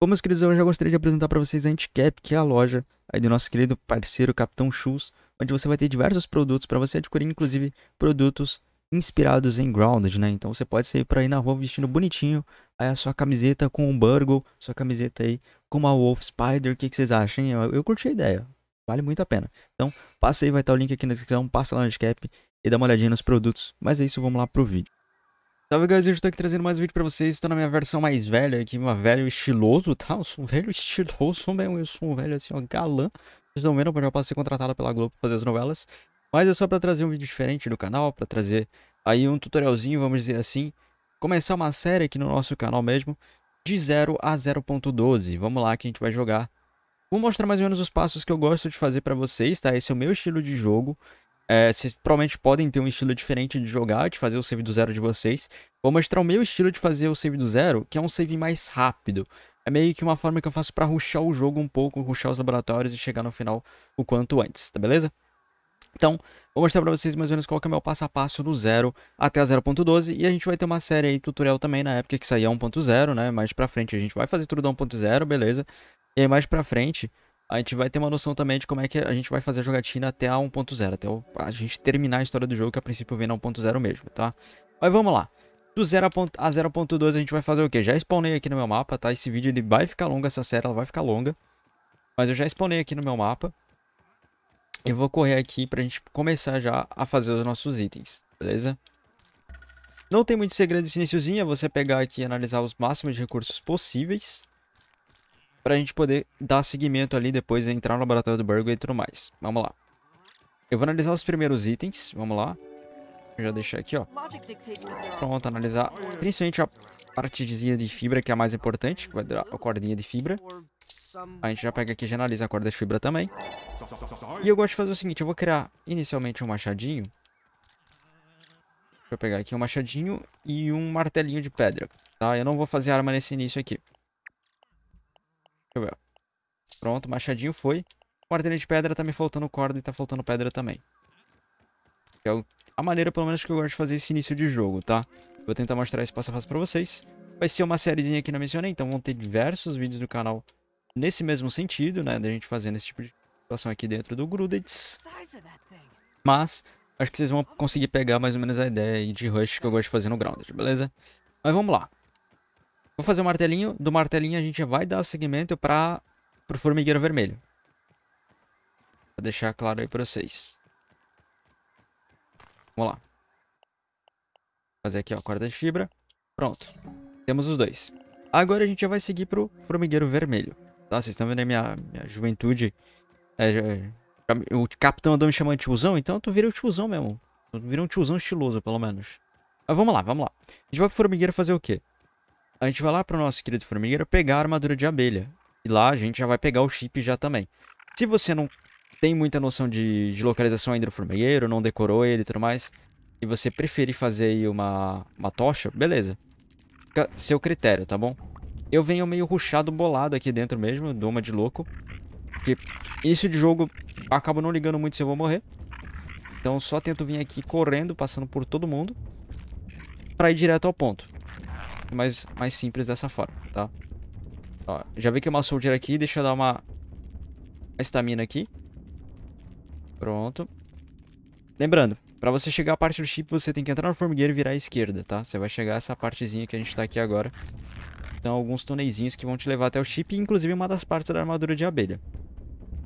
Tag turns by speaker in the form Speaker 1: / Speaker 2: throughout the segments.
Speaker 1: Bom, meus queridos, eu já gostaria de apresentar para vocês a Anticap, que é a loja aí do nosso querido parceiro Capitão Shoes, onde você vai ter diversos produtos para você adquirir, inclusive produtos inspirados em Grounded, né? Então você pode sair por aí na rua vestindo bonitinho, aí a sua camiseta com um Burgle, sua camiseta aí com uma Wolf Spider, o que, que vocês acham? Eu, eu curti a ideia, vale muito a pena. Então passa aí, vai estar o link aqui na descrição, passa lá no Anticap e dá uma olhadinha nos produtos. Mas é isso, vamos lá pro vídeo. Salve guys, eu estou aqui trazendo mais um vídeo pra vocês, estou na minha versão mais velha aqui, uma velho estiloso, tá? Eu sou um velho estiloso mesmo, eu sou um velho assim, ó, galã. Vocês estão vendo, eu já posso ser contratado pela Globo pra fazer as novelas. Mas é só pra trazer um vídeo diferente do canal, pra trazer aí um tutorialzinho, vamos dizer assim. Começar uma série aqui no nosso canal mesmo, de 0 a 0.12. Vamos lá que a gente vai jogar. Vou mostrar mais ou menos os passos que eu gosto de fazer pra vocês, tá? Esse é o meu estilo de jogo. É, vocês provavelmente podem ter um estilo diferente de jogar, de fazer o save do zero de vocês. Vou mostrar o meu estilo de fazer o save do zero, que é um save mais rápido. É meio que uma forma que eu faço pra rushar o jogo um pouco, rushar os laboratórios e chegar no final o quanto antes, tá beleza? Então, vou mostrar pra vocês mais ou menos qual que é o meu passo a passo do zero até a 0.12 e a gente vai ter uma série aí tutorial também na época que saía 1.0, né? Mais pra frente a gente vai fazer tudo da 1.0, beleza? E aí mais pra frente a gente vai ter uma noção também de como é que a gente vai fazer a jogatina até a 1.0, até a gente terminar a história do jogo, que a princípio vem na 1.0 mesmo, tá? Mas vamos lá. Do 0 a 0.2 a gente vai fazer o quê? Já spawnei aqui no meu mapa, tá? Esse vídeo ele vai ficar longo, essa série ela vai ficar longa. Mas eu já spawnei aqui no meu mapa. Eu vou correr aqui pra gente começar já a fazer os nossos itens, beleza? Não tem muito segredo esse iníciozinho, é você pegar aqui e analisar os máximos de recursos possíveis para a gente poder dar seguimento ali depois entrar no laboratório do Burgle e tudo mais. Vamos lá. Eu vou analisar os primeiros itens, vamos lá. Já deixar aqui, ó. Pronto, analisar principalmente a partezinha de fibra, que é a mais importante, vai dar a cordinha de fibra. A gente já pega aqui e já analisa a corda de fibra também. E eu gosto de fazer o seguinte, eu vou criar inicialmente um machadinho. Deixa eu pegar aqui um machadinho e um martelinho de pedra, tá? Eu não vou fazer arma nesse início aqui. Eu. Pronto, machadinho foi. Martelinho de pedra tá me faltando corda e tá faltando pedra também. É a maneira, pelo menos, que eu gosto de fazer esse início de jogo, tá? Vou tentar mostrar esse passo a passo pra vocês. Vai ser uma sériezinha que não mencionei, então vão ter diversos vídeos do canal nesse mesmo sentido, né? Da gente fazendo esse tipo de situação aqui dentro do Grudets. Mas, acho que vocês vão conseguir pegar mais ou menos a ideia de rush que eu gosto de fazer no Grounded, beleza? Mas vamos lá. Vou fazer o um martelinho. Do martelinho a gente vai dar o segmento para o formigueiro vermelho. Vou deixar claro aí para vocês. Vamos lá. Fazer aqui, ó, corda de fibra. Pronto. Temos os dois. Agora a gente já vai seguir pro formigueiro vermelho. Tá? Vocês estão vendo aí minha, minha juventude. É, já, o capitão andou me chamando de tiozão, então tu vira o tiozão mesmo. Tu vira um tiozão estiloso, pelo menos. Mas vamos lá, vamos lá. A gente vai pro formigueiro fazer o quê? A gente vai lá para o nosso querido formigueiro pegar a armadura de abelha. E lá a gente já vai pegar o chip já também. Se você não tem muita noção de, de localização ainda do formigueiro, não decorou ele e tudo mais, e você preferir fazer aí uma, uma tocha, beleza. Fica seu critério, tá bom? Eu venho meio ruchado, bolado aqui dentro mesmo, dou uma de louco. Porque início de jogo, acabo não ligando muito se eu vou morrer. Então só tento vir aqui correndo, passando por todo mundo. Pra ir direto ao ponto mais, mais simples dessa forma, tá? Ó, já vi que é uma soldier aqui, deixa eu dar uma estamina aqui. Pronto. Lembrando, pra você chegar à parte do chip, você tem que entrar no formigueiro e virar à esquerda, tá? Você vai chegar a essa partezinha que a gente tá aqui agora. Então, alguns tuneizinhos que vão te levar até o chip, inclusive uma das partes da armadura de abelha.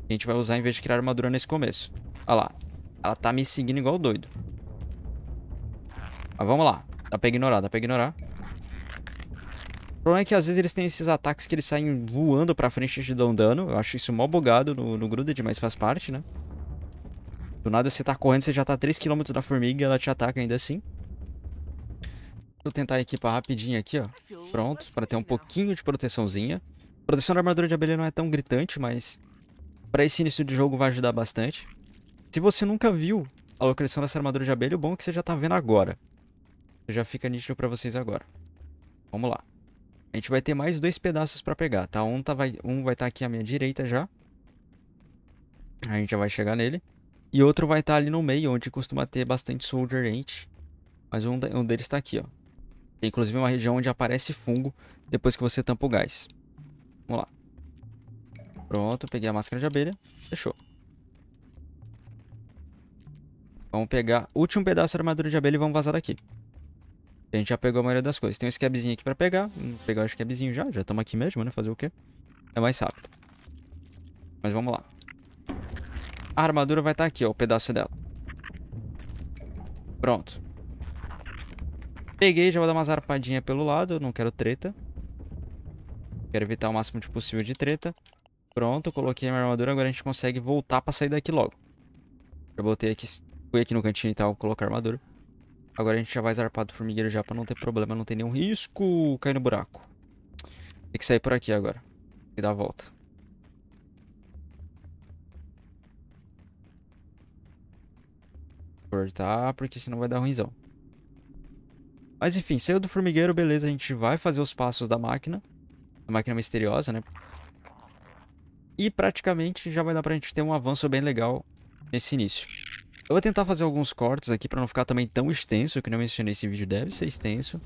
Speaker 1: a gente vai usar em vez de criar armadura nesse começo. Olha lá. Ela tá me seguindo igual doido. Mas vamos lá. Dá pra ignorar, dá pra ignorar. O problema é que às vezes eles têm esses ataques que eles saem voando pra frente e te dão dano. Eu acho isso mó bugado no, no Gruded, mas faz parte, né? Do nada você tá correndo, você já tá 3km da formiga e ela te ataca ainda assim. Vou tentar equipar rapidinho aqui, ó. Pronto, pra ter um pouquinho de proteçãozinha. Proteção da armadura de abelha não é tão gritante, mas... Pra esse início de jogo vai ajudar bastante. Se você nunca viu a localização dessa armadura de abelha, o bom é que você já tá vendo agora. Já fica nítido pra vocês agora. Vamos lá. A gente vai ter mais dois pedaços pra pegar, tá? Um, tá, vai, um vai estar tá aqui à minha direita já. A gente já vai chegar nele. E outro vai estar tá ali no meio, onde costuma ter bastante Soldier Ant. Mas um, um deles está aqui, ó. Tem inclusive uma região onde aparece fungo depois que você tampa o gás. Vamos lá. Pronto, peguei a máscara de abelha. Fechou. Vamos pegar o último pedaço da armadura de abelha e vamos vazar daqui. A gente já pegou a maioria das coisas. Tem um scabzinho aqui pra pegar. Vamos pegar o scabzinho já. Já estamos aqui mesmo, né? Fazer o quê? É mais rápido. Mas vamos lá. A armadura vai estar tá aqui, ó. O pedaço dela. Pronto. Peguei, já vou dar uma zarpadinha pelo lado. Não quero treta. Quero evitar o máximo de possível de treta. Pronto, coloquei a minha armadura. Agora a gente consegue voltar pra sair daqui logo. Já botei aqui... Fui aqui no cantinho e tal, colocar a armadura. Agora a gente já vai zarpar do formigueiro já pra não ter problema, não ter nenhum risco cair no buraco. Tem que sair por aqui agora. E dar a volta. Cortar, porque senão vai dar ruimzão. Mas enfim, saiu do formigueiro, beleza. A gente vai fazer os passos da máquina. A máquina misteriosa, né? E praticamente já vai dar pra gente ter um avanço bem legal nesse início. Eu vou tentar fazer alguns cortes aqui pra não ficar também tão extenso, que não mencionei esse vídeo deve ser extenso.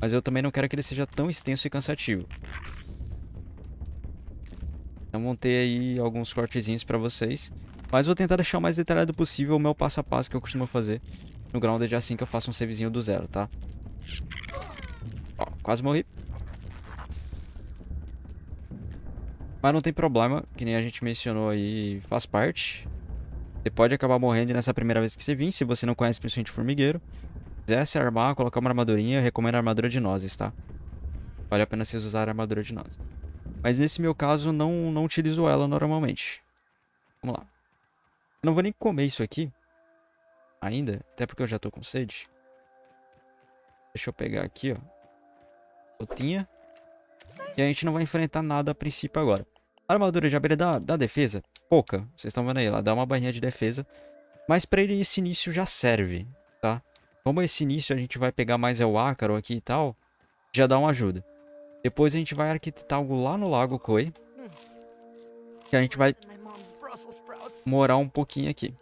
Speaker 1: Mas eu também não quero que ele seja tão extenso e cansativo. Então ter aí alguns cortezinhos pra vocês. Mas vou tentar deixar o mais detalhado possível o meu passo a passo que eu costumo fazer no Grounded assim que eu faço um savezinho do zero, tá? Ó, quase morri. Mas não tem problema, que nem a gente mencionou aí, faz parte. Você pode acabar morrendo nessa primeira vez que você vir, se você não conhece principalmente formigueiro. Se quiser se armar, colocar uma armadurinha, eu recomendo a armadura de nozes, tá? Vale a pena vocês usarem a armadura de nozes. Mas nesse meu caso, não, não utilizo ela normalmente. Vamos lá. Eu não vou nem comer isso aqui. Ainda, até porque eu já tô com sede. Deixa eu pegar aqui, ó. Gotinha. E a gente não vai enfrentar nada a princípio agora. Armadura de abelha dá, defesa? Pouca. Vocês estão vendo aí, ela dá uma barrinha de defesa. Mas pra ele esse início já serve, tá? Como esse início a gente vai pegar mais é o ácaro aqui e tal, já dá uma ajuda. Depois a gente vai arquitetar algo lá no Lago Koi. Que a gente vai morar um pouquinho aqui.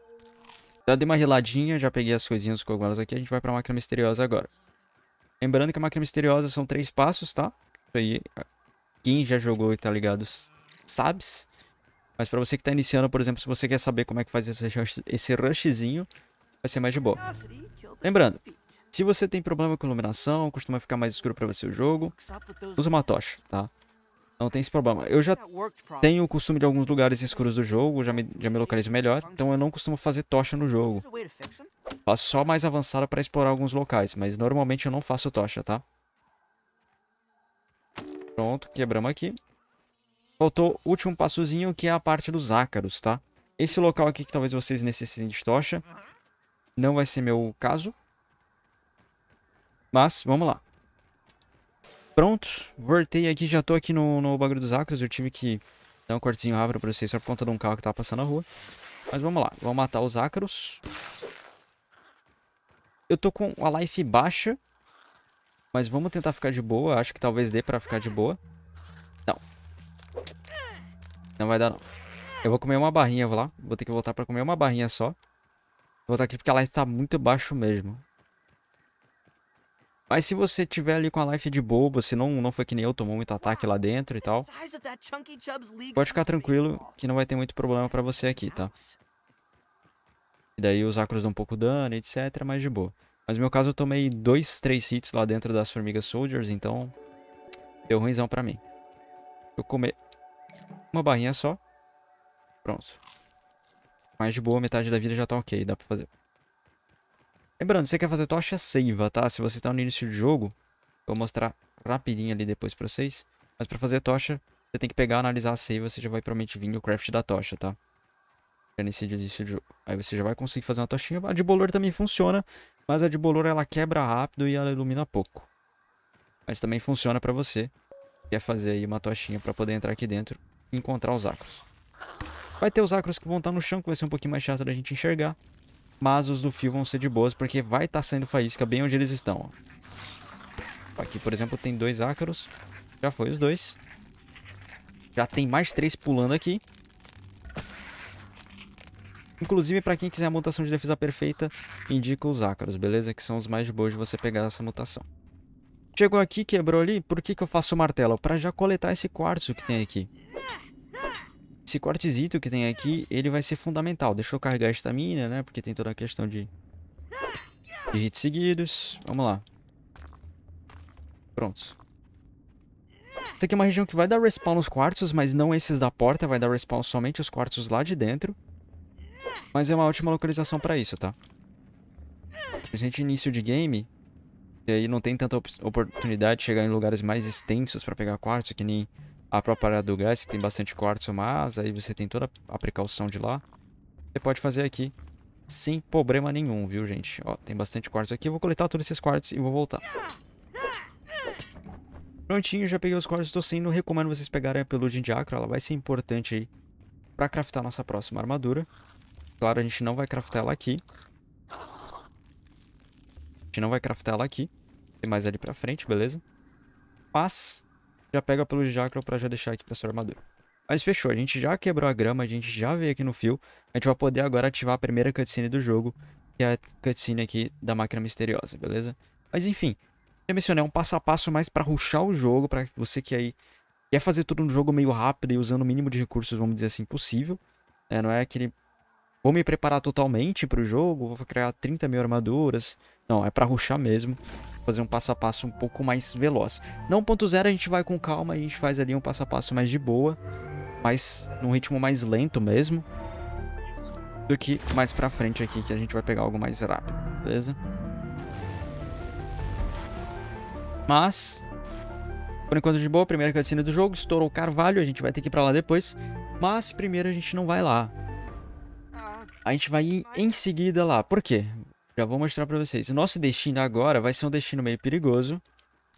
Speaker 1: Já dei uma riladinha, já peguei as coisinhas, os cogumelos aqui. A gente vai pra máquina misteriosa agora. Lembrando que a máquina misteriosa são três passos, tá? Isso aí, quem já jogou e tá ligado sabes. Mas pra você que tá iniciando, por exemplo, se você quer saber como é que faz esse, rush, esse rushzinho, vai ser mais de boa. Lembrando, se você tem problema com iluminação, costuma ficar mais escuro pra você o jogo, usa uma tocha, tá? Não tem esse problema. Eu já tenho o costume de alguns lugares escuros do jogo, já me, já me localizo melhor, então eu não costumo fazer tocha no jogo. Faço só mais avançada para explorar alguns locais, mas normalmente eu não faço tocha, tá? Pronto, quebramos aqui. Faltou o último passozinho, que é a parte dos ácaros, tá? Esse local aqui que talvez vocês necessitem de tocha. Não vai ser meu caso. Mas, vamos lá. Pronto, voltei aqui, já tô aqui no, no bagulho dos ácaros. Eu tive que dar um cortezinho rápido pra vocês só por conta de um carro que tava passando na rua. Mas vamos lá, vamos matar os ácaros. Eu tô com a life baixa. Mas vamos tentar ficar de boa. Acho que talvez dê pra ficar de boa. Não. Não vai dar, não. Eu vou comer uma barrinha, vou lá. Vou ter que voltar pra comer uma barrinha só. Vou voltar aqui porque a life tá muito baixo mesmo. Mas se você tiver ali com a life de boa, você não, não foi que nem eu, tomou muito ataque lá dentro e tal. Pode ficar tranquilo que não vai ter muito problema pra você aqui, tá? E daí os acros dão um pouco dano, etc, mas de boa. Mas no meu caso eu tomei dois, três hits lá dentro das formigas soldiers, então... Deu ruimzão pra mim. Eu comer uma barrinha só. Pronto. Mais de boa, metade da vida já tá ok, dá pra fazer. Lembrando, se você quer fazer tocha, seiva, tá? Se você tá no início do jogo, vou mostrar rapidinho ali depois pra vocês. Mas pra fazer tocha, você tem que pegar, analisar a save, você já vai provavelmente vir o craft da tocha, tá? Já nesse início do jogo. Aí você já vai conseguir fazer uma tochinha. A de bolor também funciona, mas a de bolor ela quebra rápido e ela ilumina pouco. Mas também funciona pra você. Quer fazer aí uma tochinha pra poder entrar aqui dentro e encontrar os acros. Vai ter os acros que vão estar no chão, que vai ser um pouquinho mais chato da gente enxergar. Mas os do fio vão ser de boas, porque vai estar tá saindo faísca bem onde eles estão. Ó. Aqui, por exemplo, tem dois ácaros. Já foi os dois. Já tem mais três pulando aqui. Inclusive, para quem quiser a mutação de defesa perfeita, indica os ácaros, beleza? Que são os mais de boas de você pegar essa mutação. Chegou aqui, quebrou ali, por que, que eu faço o martelo? Pra já coletar esse quartzo que tem aqui. Esse quartzito que tem aqui, ele vai ser fundamental. Deixa eu carregar a estamina, né? Porque tem toda a questão de, de hits seguidos. Vamos lá. Pronto. Isso aqui é uma região que vai dar respawn nos quartos, mas não esses da porta. Vai dar respawn somente os quartos lá de dentro. Mas é uma ótima localização pra isso, tá? A gente início de game, e aí não tem tanta op oportunidade de chegar em lugares mais extensos pra pegar quartzo, que nem a própria área do gás, que tem bastante quartzo, mas aí você tem toda a precaução de lá. Você pode fazer aqui sem problema nenhum, viu, gente? Ó, tem bastante quartzo aqui. Eu vou coletar todos esses quartos e vou voltar. Prontinho, já peguei os quartos, estou sendo. Recomendo vocês pegarem a pelugem de acro, ela vai ser importante aí para craftar nossa próxima armadura. Claro, a gente não vai craftar ela aqui. A gente não vai craftar ela aqui. Tem mais ali pra frente, beleza? Mas, já pega de acro pra já deixar aqui pra sua armadura. Mas fechou, a gente já quebrou a grama, a gente já veio aqui no fio. A gente vai poder agora ativar a primeira cutscene do jogo, que é a cutscene aqui da máquina misteriosa, beleza? Mas enfim, eu mencionei, é um passo a passo mais para ruxar o jogo, para você que aí quer fazer tudo no jogo meio rápido e usando o mínimo de recursos, vamos dizer assim, possível. É, não é aquele... Vou me preparar totalmente para o jogo, vou criar 30 mil armaduras. Não, é para ruxar mesmo, fazer um passo a passo um pouco mais veloz. Não 1.0 a gente vai com calma, a gente faz ali um passo a passo mais de boa, mas num ritmo mais lento mesmo. Do que mais pra frente aqui, que a gente vai pegar algo mais rápido, beleza? Mas, por enquanto de boa, primeira cutscene do jogo, estourou o carvalho, a gente vai ter que ir pra lá depois. Mas primeiro a gente não vai lá. A gente vai em seguida lá. Por quê? Já vou mostrar pra vocês. O nosso destino agora vai ser um destino meio perigoso,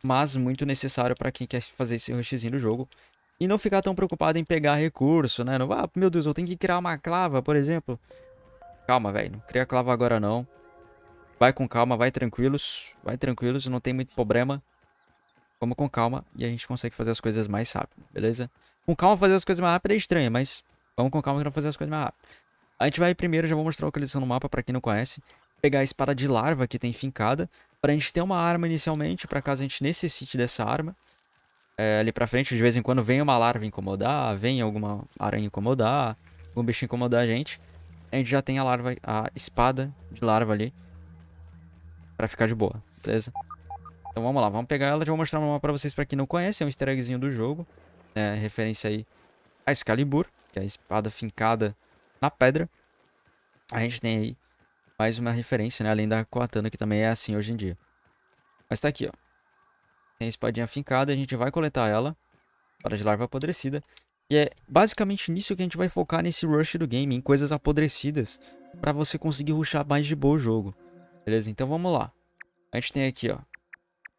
Speaker 1: mas muito necessário pra quem quer fazer esse rushzinho do jogo. E não ficar tão preocupado em pegar recurso, né? Não, ah, meu Deus, eu tenho que criar uma clava, por exemplo. Calma, velho. Não cria clava agora, não. Vai com calma, vai tranquilos. Vai tranquilos, não tem muito problema. Vamos com calma e a gente consegue fazer as coisas mais rápido, beleza? Com calma fazer as coisas mais rápido é estranho, mas vamos com calma para fazer as coisas mais rápido. A gente vai primeiro, já vou mostrar a localização no mapa para quem não conhece. Pegar a espada de larva que tem fincada. Pra gente ter uma arma inicialmente, para caso a gente necessite dessa arma. É, ali pra frente, de vez em quando, vem uma larva incomodar, vem alguma aranha incomodar, algum bicho incomodar a gente. A gente já tem a larva, a espada de larva ali. Pra ficar de boa, beleza? Então vamos lá, vamos pegar ela. Já vou mostrar uma pra vocês pra quem não conhece. É um easter eggzinho do jogo. É, referência aí a Excalibur, que é a espada fincada na pedra. A gente tem aí mais uma referência, né? Além da Koatana, que também é assim hoje em dia. Mas tá aqui, ó. Tem a espadinha fincada, a gente vai coletar ela. Para de larva apodrecida. E é basicamente nisso que a gente vai focar nesse rush do game, em coisas apodrecidas. Pra você conseguir rushar mais de boa o jogo. Beleza? Então vamos lá. A gente tem aqui, ó.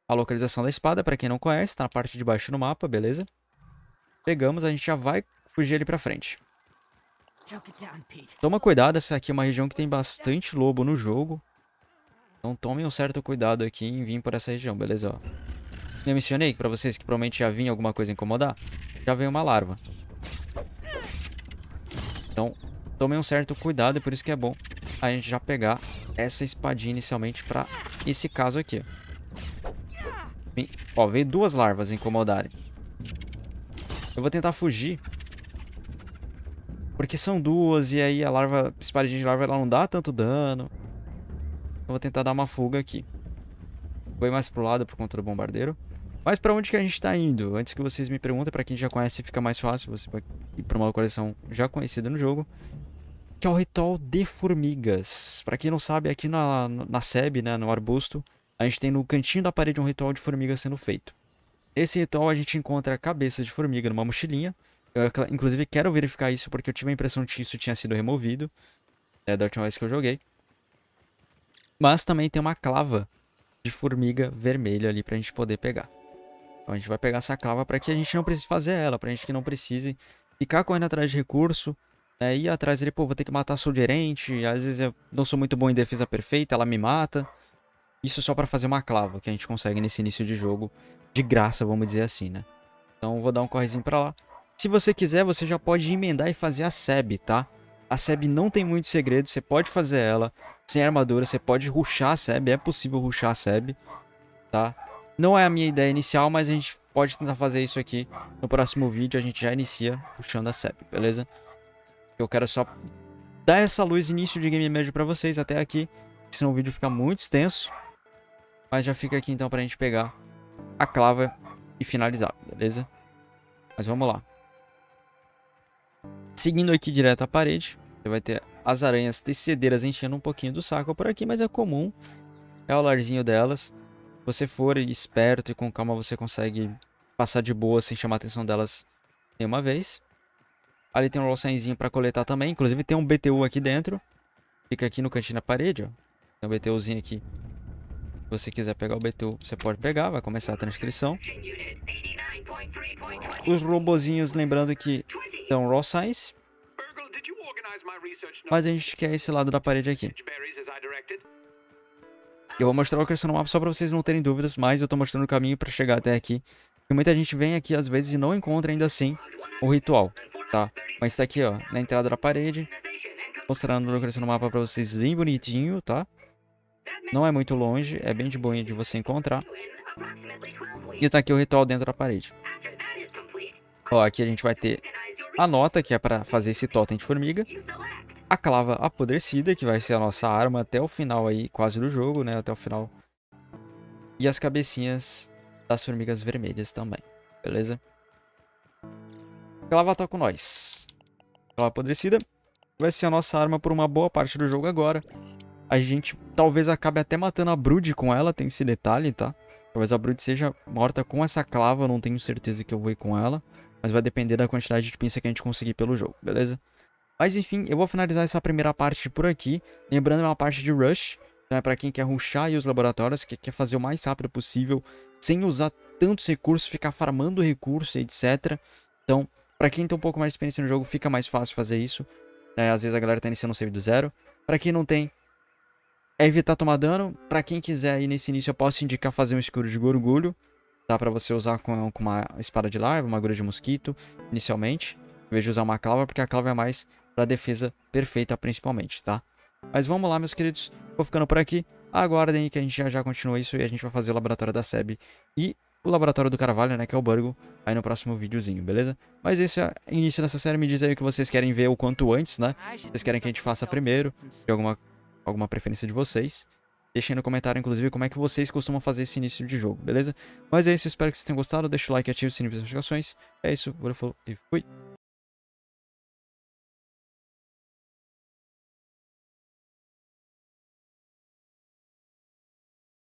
Speaker 1: A localização da espada, para quem não conhece, tá na parte de baixo do mapa, beleza? Pegamos, a gente já vai fugir ali pra frente. Toma cuidado, essa aqui é uma região que tem bastante lobo no jogo. Então tomem um certo cuidado aqui em vir por essa região, beleza? Ó. Eu mencionei para vocês que provavelmente já vinha alguma coisa incomodar. Já veio uma larva. Então, tomem um certo cuidado e por isso que é bom a gente já pegar essa espadinha inicialmente para esse caso aqui. Ó, veio duas larvas incomodarem. Eu vou tentar fugir. Porque são duas e aí a larva, espadinha de larva, ela não dá tanto dano. Eu vou tentar dar uma fuga aqui. Foi mais pro lado por conta do bombardeiro. Mas pra onde que a gente tá indo? Antes que vocês me perguntem, pra quem já conhece fica mais fácil. Você vai ir pra uma localização já conhecida no jogo. Que é o ritual de formigas. Pra quem não sabe, aqui na, na SEB, né, no arbusto, a gente tem no cantinho da parede um ritual de formiga sendo feito. Esse ritual a gente encontra a cabeça de formiga numa mochilinha. Eu, inclusive, quero verificar isso porque eu tive a impressão de que isso tinha sido removido. É da última vez que eu joguei. Mas também tem uma clava de formiga vermelha ali pra gente poder pegar. Então a gente vai pegar essa clava para que a gente não precise fazer ela, pra gente que não precise ficar correndo atrás de recurso, né, ir atrás dele, pô, vou ter que matar sou gerente, às vezes eu não sou muito bom em defesa perfeita, ela me mata. Isso só para fazer uma clava que a gente consegue nesse início de jogo. De graça, vamos dizer assim, né? Então vou dar um correzinho pra lá. Se você quiser, você já pode emendar e fazer a SEB, tá? A SEB não tem muito segredo, você pode fazer ela sem armadura, você pode ruxar a SEB, é possível ruxar a SEB, tá? Não é a minha ideia inicial, mas a gente pode tentar fazer isso aqui. No próximo vídeo a gente já inicia puxando a CEP, beleza? Eu quero só dar essa luz início de game médio pra vocês até aqui. Senão o vídeo fica muito extenso. Mas já fica aqui então pra gente pegar a clava e finalizar, beleza? Mas vamos lá. Seguindo aqui direto à parede, você vai ter as aranhas tecedeiras enchendo um pouquinho do saco por aqui, mas é comum. É o larzinho delas. Se você for esperto e com calma, você consegue passar de boa sem chamar a atenção delas nenhuma vez. Ali tem um rollsignzinho para coletar também. Inclusive tem um BTU aqui dentro. Fica aqui no cantinho da parede, ó. Tem um BTUzinho aqui. Se você quiser pegar o BTU, você pode pegar. Vai começar a transcrição. Os robozinhos, lembrando que são raw signs. Mas a gente quer esse lado da parede aqui. Eu vou mostrar o que no mapa só pra vocês não terem dúvidas, mas eu tô mostrando o caminho pra chegar até aqui. E muita gente vem aqui às vezes e não encontra ainda assim o ritual, tá? Mas tá aqui, ó, na entrada da parede. Mostrando o no mapa pra vocês bem bonitinho, tá? Não é muito longe, é bem de boinha de você encontrar. E tá aqui o ritual dentro da parede. Ó, aqui a gente vai ter a nota, que é para fazer esse totem de formiga. A clava apodrecida, que vai ser a nossa arma até o final aí, quase do jogo, né? Até o final. E as cabecinhas das formigas vermelhas também, beleza? Clava tá com nós. Clava apodrecida vai ser a nossa arma por uma boa parte do jogo agora. A gente talvez acabe até matando a Brood com ela, tem esse detalhe, tá? Talvez a Brood seja morta com essa clava, não tenho certeza que eu vou ir com ela. Mas vai depender da quantidade de pinça que a gente conseguir pelo jogo, beleza? Mas enfim, eu vou finalizar essa primeira parte por aqui. Lembrando, é uma parte de rush. Então é pra quem quer rushar aí os laboratórios, que quer fazer o mais rápido possível, sem usar tantos recursos, ficar farmando recursos, etc. Então, pra quem tem um pouco mais de experiência no jogo, fica mais fácil fazer isso. É, às vezes a galera tá iniciando o save do zero. Pra quem não tem, é evitar tomar dano. Pra quem quiser aí nesse início, eu posso indicar fazer um escuro de gorgulho. Dá pra você usar com, com uma espada de larva, uma agulha de mosquito, inicialmente. Em vez de usar uma clava, porque a clava é mais pra defesa perfeita, principalmente, tá? Mas vamos lá, meus queridos. Vou ficando por aqui. Aguardem que a gente já já continua isso e a gente vai fazer o laboratório da SEB e o laboratório do Carvalho, né, que é o Burgo, aí no próximo videozinho, beleza? Mas esse é o início dessa série. Me diz aí o que vocês querem ver o quanto antes, né? Vocês querem que a gente faça primeiro, de alguma, alguma preferência de vocês. Deixem no comentário, inclusive, como é que vocês costumam fazer esse início de jogo, beleza? Mas é isso, espero que vocês tenham gostado. Deixa o like, ative o sininho das notificações. É isso, agora falou e fui!